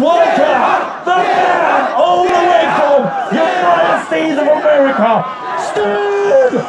Walker, the man all the way from United States of America, Steve